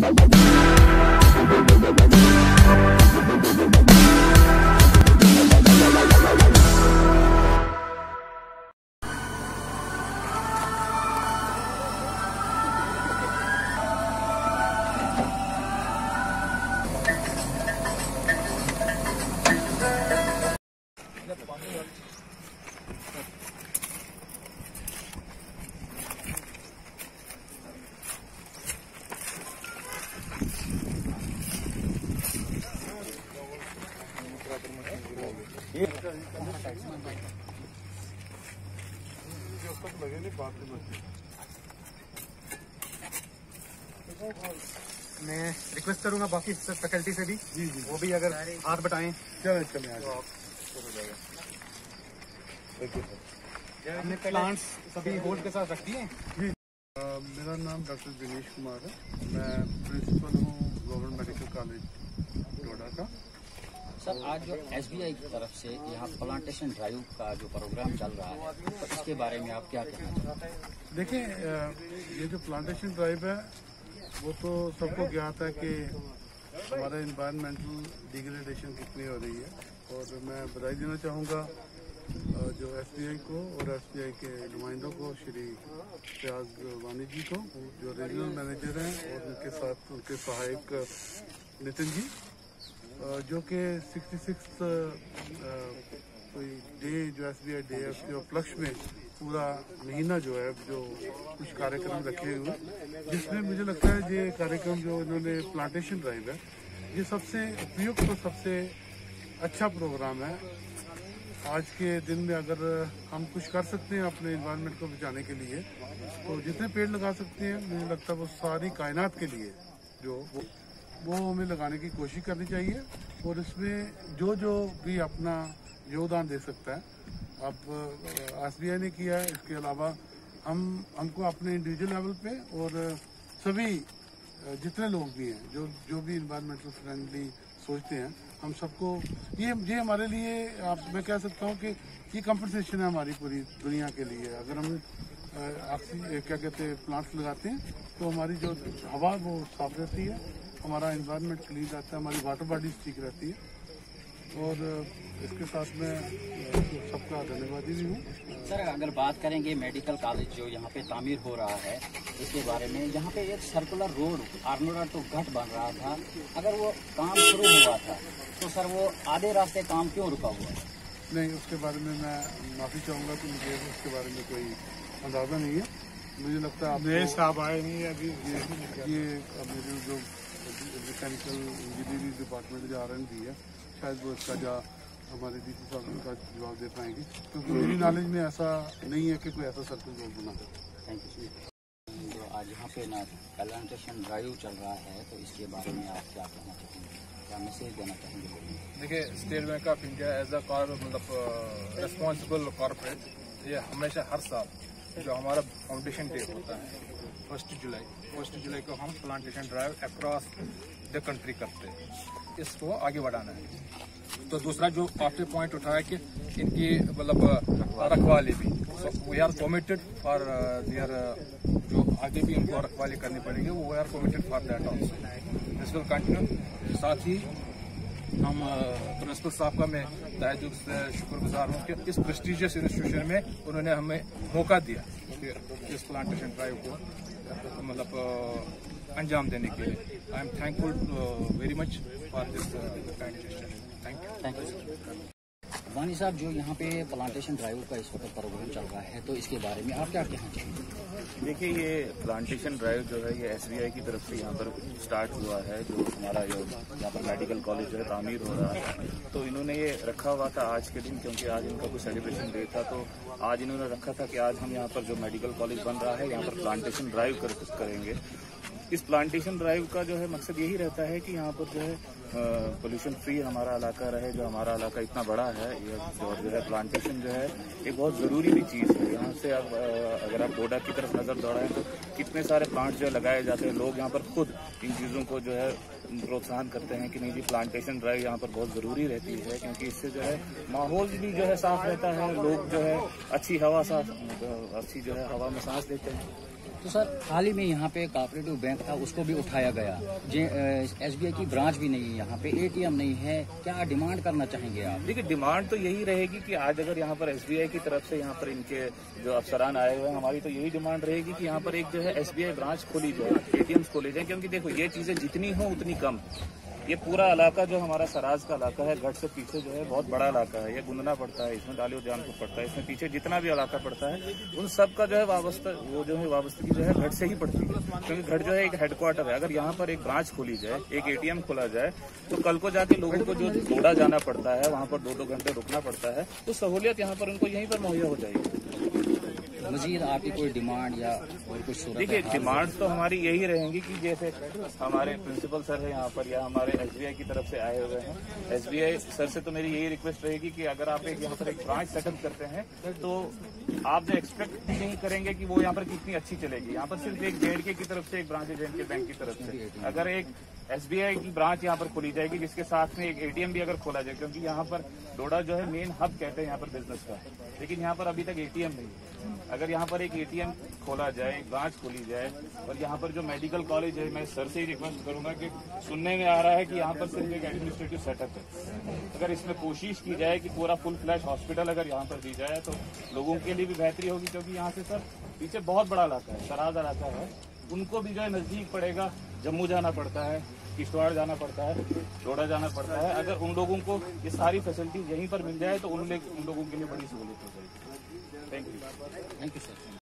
We'll be. मैं request करूँगा बाकी फैकल्टी से भी। जी जी। वो भी अगर हाथ बटाएँ। चलो चले हमने प्लांट्स सभी होल्ड के साथ रख दिए। मेरा नाम डॉक्टर दिनेश कुमार है। मैं प्रिंसिपल हूँ गवर्नमेंट मेडिकल कॉलेज डोडा का। सर, आज जो एसबीआई की तरफ़ से यहाँ प्लांटेशन ड्राइव का जो प्रोग्राम चल रहा है तो इसके बारे में आप क्या कहना चाहते हैं? देखिए ये जो प्लांटेशन ड्राइव है, वो तो सबको ज्ञात है कि हमारा इन्वायरमेंटल डिग्रेडेशन कितनी हो रही है। और मैं बधाई देना चाहूँगा जो एसबीआई को और एसबीआई के नुमाइंदों को, श्री फयाज वानी जी को, जो रीजनल मैनेजर हैं और उनके साथ उनके सहायक नितिन जी। जो कि सिक्सटी सिक्स कोई डे जो एस बी आई डे है उसके उपलक्ष्य में पूरा महीना जो है जो कुछ कार्यक्रम रखे हुए जिसमें मुझे लगता है ये कार्यक्रम जो इन्होंने प्लांटेशन ड्राइव है ये सबसे उपयुक्त और सबसे अच्छा प्रोग्राम है। आज के दिन में अगर हम कुछ कर सकते हैं अपने इन्वायरमेंट को बचाने के लिए तो जितने पेड़ लगा सकते हैं मुझे लगता है वो सारी कायनात के लिए जो वो, वो हमें लगाने की कोशिश करनी चाहिए और इसमें जो जो भी अपना योगदान दे सकता है अब एस ने किया है, इसके अलावा हम, हमको अपने इंडिविजुअल लेवल पे और सभी जितने लोग भी हैं, जो जो भी इन्वायरमेंटल फ्रेंडली सोचते हैं, हम सबको, ये ये हमारे लिए, आप, मैं कह सकता हूँ कि ये कंपनसेशन है हमारी पूरी दुनिया के लिए। अगर हम ऑक्सी क्या कहते हैं प्लांट्स लगाते हैं तो हमारी जो हवा वो साफ़ रहती है। हमारा इन्वायरमेंट क्लीन रहता है हमारी वाटर बॉडीज ठीक रहती है। और इसके साथ मैं सबका धन्यवादी भी हूँ। सर अगर बात करेंगे मेडिकल कॉलेज जो यहाँ पे तामीर हो रहा है इसके बारे में यहाँ पे एक सर्कुलर रोड आर्नोरा टू घट बन रहा था। अगर वो काम शुरू हुआ था तो सर वो आधे रास्ते काम क्यों रुका हुआ है? नहीं उसके बारे में मैं माफ़ी चाहूँगा कि मुझे उसके बारे में कोई अंदाज़ा नहीं है। मुझे लगता है नए साहब आए नहीं अभी। ये ये अब जो मैकेनिकल इंजीनियरिंग डिपार्टमेंट जो आर भी है शायद वो इसका जा हमारे डी सी साहब इसका जवाब दे पाएँगे। क्योंकि मेरी नॉलेज में ऐसा नहीं है कि कोई ऐसा सर्कल रोड बना है थैंक यू जो आज यहाँ पे ना ड्राइव चल रहा है तो इसके बारे में आप क्या कहना चाहेंगे? क्या मैसेज देना चाहेंगे देखिए State Bank of India as a car मतलब रेस्पॉन्सिबल कॉरपोरेट ये हमेशा हर साल जो हमारा फाउंडेशन डे होता है फ़र्स्ट जुलाई फ़र्स्ट जुलाई को हम plantation drive across the country करते हैं। इसको आगे बढ़ाना है। तो दूसरा जो आपने पॉइंट उठाया कि इनकी मतलब रखवाली भी। We are committed for their जो आगे भी इनको रखवाली करनी पड़ेगी, वो we are committed for that also this will continue साथ ही हम प्रिंसिपल साहब का मैं तहे से शुक्रगुजार हूँ कि इस प्रेस्टिजियस इंस्टीट्यूशन में उन्होंने हमें मौका दिया इस प्लांटेशन ड्राइव को मतलब अंजाम देने के लिए। I am thankful very much for this thank you thank you Wani साहब जो यहाँ पे प्लांटेशन ड्राइव का इस वक्त प्रोग्राम चल रहा है तो इसके बारे में आप क्या कहना चाहेंगे? देखिए ये प्लांटेशन ड्राइव जो है ये एसबीआई की तरफ़ से यहाँ पर स्टार्ट हुआ है जो हमारा ये यहाँ पर मेडिकल कॉलेज जो है तामीर हो रहा है। तो इन्होंने ये रखा हुआ था आज के दिन क्योंकि आज इनका कोई सेलिब्रेशन डे था तो आज इन्होंने रखा था कि आज हम यहाँ पर जो मेडिकल कॉलेज बन रहा है यहाँ पर प्लांटेशन ड्राइव कर, करेंगे। इस प्लांटेशन ड्राइव का जो है मकसद यही रहता है कि यहाँ पर जो है पोल्यूशन फ्री हमारा इलाका रहे जो हमारा इलाका इतना बड़ा है और जो है प्लांटेशन जो है ये बहुत ज़रूरी भी चीज़ है। यहाँ से अ, अगर आप डोडा की तरफ़ नज़र दौड़ाएँ तो कितने सारे प्लांट जो लगाए जाते हैं लोग यहाँ पर खुद इन चीज़ों को जो है प्रोत्साहन करते हैं कि नहीं जी प्लांटेशन ड्राइव यहाँ पर बहुत ज़रूरी रहती है क्योंकि इससे जो है माहौल भी जो है साफ़ रहता है लोग जो है अच्छी हवा साफ़ अच्छी जो है हवा में सांस लेते हैं। तो सर, हाल ही में यहाँ पे कॉपरेटिव बैंक था, उसको भी उठाया गया। एस बी की ब्रांच भी नहीं है यहाँ पे एटीएम नहीं है। क्या डिमांड करना चाहेंगे आप? देखिए डिमांड तो यही रहेगी कि आज अगर यहाँ पर एसबीआई की तरफ़ से यहाँ पर इनके जो अफसरान आए हुए हैं, हमारी तो यही डिमांड रहेगी कि यहाँ पर एक जो है एसबीआई ब्रांच खोली जाए एटीएम खोले जाए, क्योंकि देखो, ये चीज़ें जितनी हो उतनी कम। ये पूरा इलाका जो हमारा सराज का इलाका है गढ़ से पीछे जो है, बहुत बड़ा इलाका है। ये गुंदना पड़ता है, इसमें डाली उद्यानपुर पड़ता है। इसमें पीछे जितना भी इलाका पड़ता है, उन सब का जो है वाबस्ता, वो जो है वाबस्तगी जो है गढ़ से ही पड़ती है। क्योंकि गढ़ जो है एक हेडक्वार्टर है। अगर यहाँ पर एक ब्रांच खोली जाए, एक एटीएम खोला जाए तो कल को जाके लोगों को जो दौड़ा जाना पड़ता है, वहाँ पर दो दो घंटे रुकना पड़ता है तो सहूलियत यहाँ पर उनको यहीं पर मुहैया हो जाएगी। मजीद आपकी कोई डिमांड या और कुछ देखिए हाल? डिमांड्स तो हमारी यही रहेंगी कि जैसे हमारे प्रिंसिपल सर है यहाँ पर या हमारे एसबीआई की तरफ़ से आए हुए हैं। एसबीआई सर से तो मेरी यही रिक्वेस्ट रहेगी कि अगर आप एक यहाँ पर एक ब्रांच सेटअप करते हैं तो आप जो एक्सपेक्ट नहीं करेंगे कि वो यहाँ पर कितनी अच्छी चलेगी। यहाँ पर सिर्फ़ एक जेड की तरफ़ से एक ब्रांच है जेड बैंक की तरफ़ से। अगर एक एसबीआई की ब्रांच यहाँ पर खोली जाएगी, जिसके साथ में एक एटीएम भी अगर खोला जाए, क्योंकि यहाँ पर डोडा जो है मेन हब कहते हैं यहाँ पर बिज़नेस का। लेकिन यहाँ पर अभी तक एटीएम नहीं है। अगर यहाँ पर एक एटीएम खोला जाए, एक ब्रांच खोली जाए, और यहाँ पर जो मेडिकल कॉलेज है, मैं सर से ही रिक्वेस्ट करूँगा कि सुनने में आ रहा है कि यहाँ पर सिर्फ़ एक एडमिनिस्ट्रेटिव सेटअप है। अगर इसमें कोशिश की जाए कि पूरा फुल फ्लैश हॉस्पिटल अगर यहाँ पर दी जाए तो लोगों के लिए भी बेहतरी होगी, क्योंकि यहाँ से सर पीछे बहुत बड़ा इलाका है सराज इलाका है। उनको भी जो है नज़दीक पड़ेगा। जम्मू जाना पड़ता है किश्तवाड़ जाना पड़ता है डोडा जाना पड़ता है। अगर उन लोगों को ये सारी फैसिलिटीज़ यहीं पर मिल जाए तो उन, उन लोगों के लिए बड़ी सहूलियत हो जाएगी। Thank you thank you sir